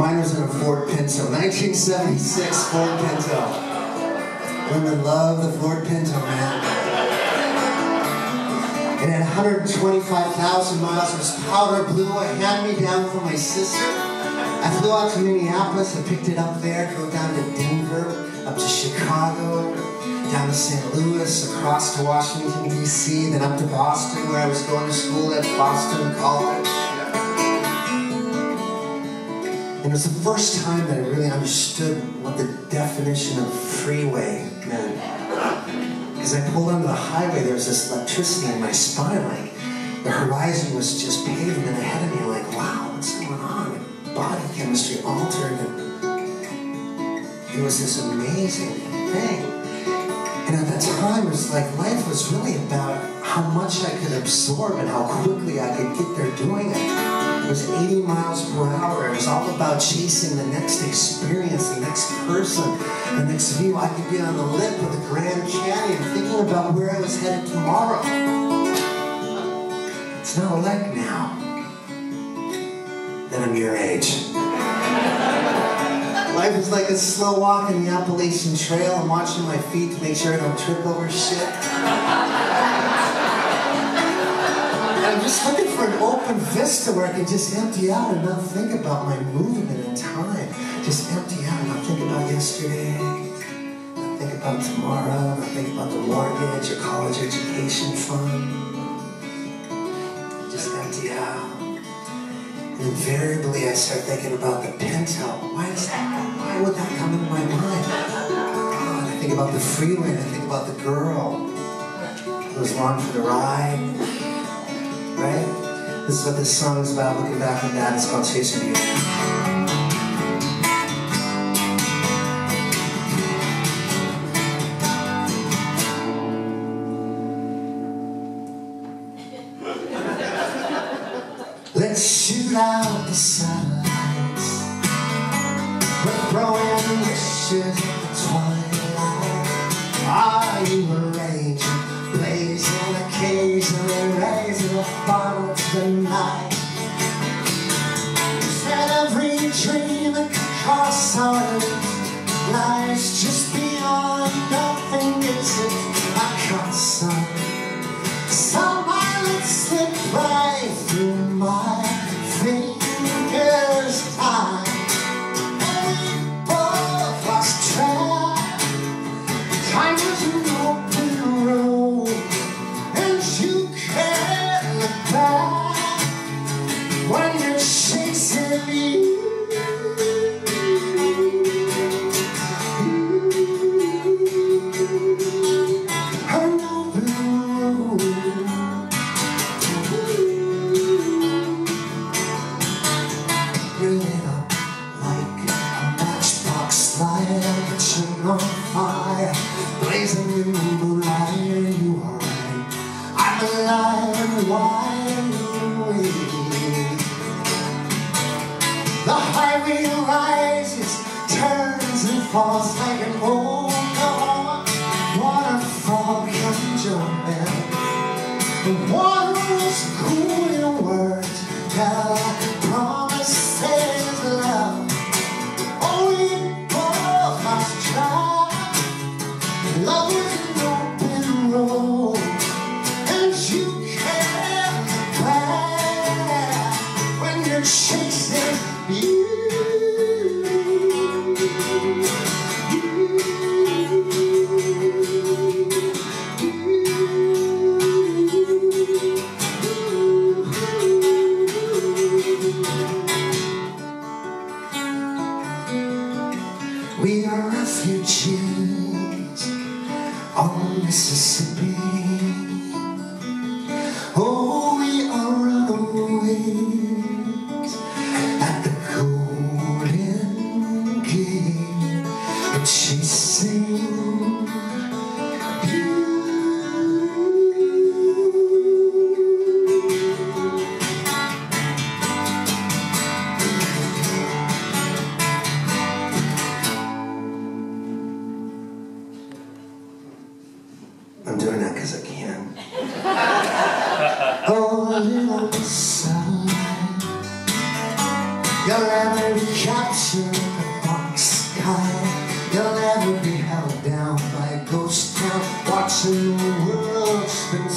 Mine was in a Ford Pinto, 1976 Ford Pinto. Women love the Ford Pinto, man. It had 125,000 miles. It was powder blue, a hand-me-down from my sister. I flew out to Minneapolis, I picked it up there, drove down to Denver, up to Chicago, down to St. Louis, across to Washington, D.C., then up to Boston, where I was going to school at Boston College. And it was the first time that I really understood what the definition of freeway meant. As I pulled onto the highway, there was this electricity in my spine, like the horizon was just paving and ahead of me, like, wow, what's going on? Body chemistry altered, and it was this amazing thing. And at that time, it was like life was really about how much I could absorb and how quickly I could get there doing it. It was 80 miles per hour. It was all about chasing the next experience, the next person, the next view. I could be on the lip of the Grand Canyon thinking about where I was headed tomorrow. It's not like now that I'm your age. Life is like a slow walk in the Appalachian Trail. I'm watching my feet to make sure I don't trip over shit. Just looking for an open vista where I can just empty out and not think about my movement in time. Just empty out and not think about yesterday, not think about tomorrow, not think about the mortgage or college education fund. Just empty out. And invariably I start thinking about the Pinto. Why is that? Why would that come into my mind? God, I think about the freeway, I think about the girl who was along for the ride right? This is what this song is about, looking back on that. It's called Chasing Beauty. Let's shoot out the satellites We're throwing wishes dream light catching on fire, blazing in the moonlight. and You are right. I'm alive and wide awake. The highway rises, turns and falls like an old You We are refugees on Mississippi. Oh, little satellite, your never be captured in the box sky. You'll never be held down by a ghost town. Watching the world spin